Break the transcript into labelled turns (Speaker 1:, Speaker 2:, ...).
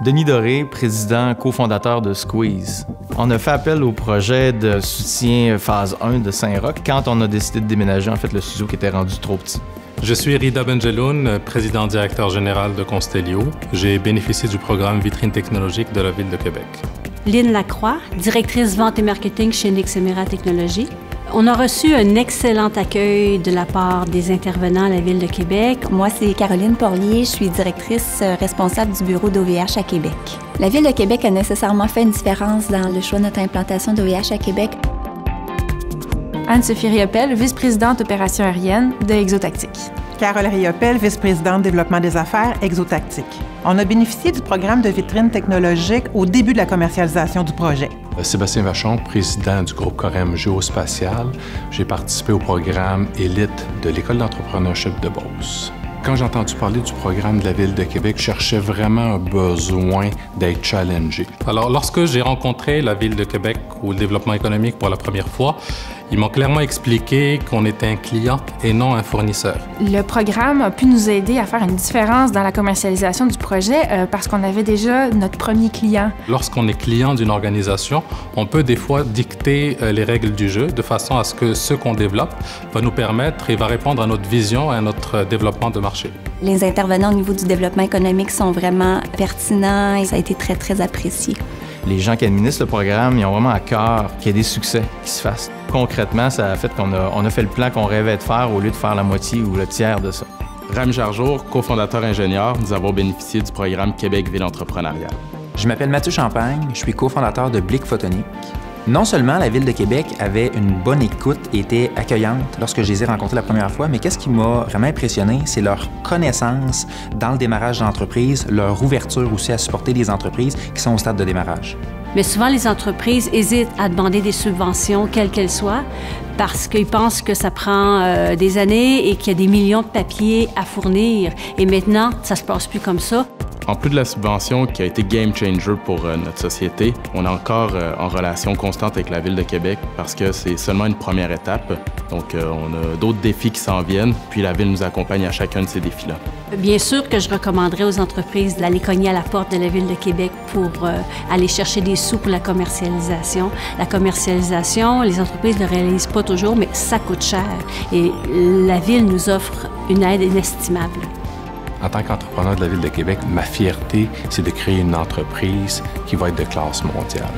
Speaker 1: Denis Doré, président cofondateur de Squeeze. On a fait appel au projet de soutien phase 1 de Saint-Roch quand on a décidé de déménager en fait le studio qui était rendu trop petit.
Speaker 2: Je suis Rida Benjeloun, président directeur général de Constellio. J'ai bénéficié du programme Vitrine technologique de la Ville de Québec.
Speaker 3: Lynne Lacroix, directrice vente et marketing chez Nexemera Technologies. On a reçu un excellent accueil de la part des intervenants à la Ville de Québec.
Speaker 4: Moi, c'est Caroline Porlier, je suis directrice euh, responsable du bureau d'OVH à Québec. La Ville de Québec a nécessairement fait une différence dans le choix de notre implantation d'OVH à Québec.
Speaker 5: Anne-Sophie Riopel, vice-présidente opération aérienne de Exotactique.
Speaker 6: Carole Riopel, vice-présidente développement des affaires Exotactique. On a bénéficié du programme de vitrine technologique au début de la commercialisation du projet.
Speaker 7: Euh, Sébastien Vachon, président du groupe Corem Géospatial. J'ai participé au programme Élite de l'École d'entrepreneurship de Beauce. Quand j'ai entendu parler du programme de la Ville de Québec, je cherchais vraiment un besoin d'être challengé.
Speaker 2: Alors, lorsque j'ai rencontré la Ville de Québec ou le développement économique pour la première fois, ils m'ont clairement expliqué qu'on était un client et non un fournisseur.
Speaker 5: Le programme a pu nous aider à faire une différence dans la commercialisation du projet euh, parce qu'on avait déjà notre premier client.
Speaker 2: Lorsqu'on est client d'une organisation, on peut des fois dicter euh, les règles du jeu de façon à ce que ce qu'on développe va nous permettre et va répondre à notre vision et à notre développement de marché.
Speaker 4: Les intervenants au niveau du développement économique sont vraiment pertinents et ça a été très, très apprécié.
Speaker 1: Les gens qui administrent le programme, ils ont vraiment à cœur qu'il y ait des succès qui se fassent. Concrètement, ça a fait qu'on a, on a fait le plan qu'on rêvait de faire au lieu de faire la moitié ou le tiers de ça.
Speaker 8: Ram Jarjour, cofondateur ingénieur, nous avons bénéficié du programme Québec Ville entrepreneuriale.
Speaker 9: Je m'appelle Mathieu Champagne, je suis cofondateur de Blick Photonique. Non seulement la Ville de Québec avait une bonne écoute et était accueillante lorsque je les ai rencontrés la première fois, mais qu'est-ce qui m'a vraiment impressionné, c'est leur connaissance dans le démarrage d'entreprise, leur ouverture aussi à supporter des entreprises qui sont au stade de démarrage.
Speaker 3: Mais souvent, les entreprises hésitent à demander des subventions, quelles qu'elles soient, parce qu'ils pensent que ça prend euh, des années et qu'il y a des millions de papiers à fournir. Et maintenant, ça se passe plus comme ça.
Speaker 8: En plus de la subvention qui a été game changer pour euh, notre société, on est encore euh, en relation constante avec la Ville de Québec parce que c'est seulement une première étape. Donc, euh, on a d'autres défis qui s'en viennent, puis la Ville nous accompagne à chacun de ces défis-là.
Speaker 3: Bien sûr que je recommanderais aux entreprises d'aller cogner à la porte de la Ville de Québec pour aller chercher des sous pour la commercialisation. La commercialisation, les entreprises ne le réalisent pas toujours, mais ça coûte cher. Et la Ville nous offre une aide inestimable.
Speaker 7: En tant qu'entrepreneur de la Ville de Québec, ma fierté, c'est de créer une entreprise qui va être de classe mondiale.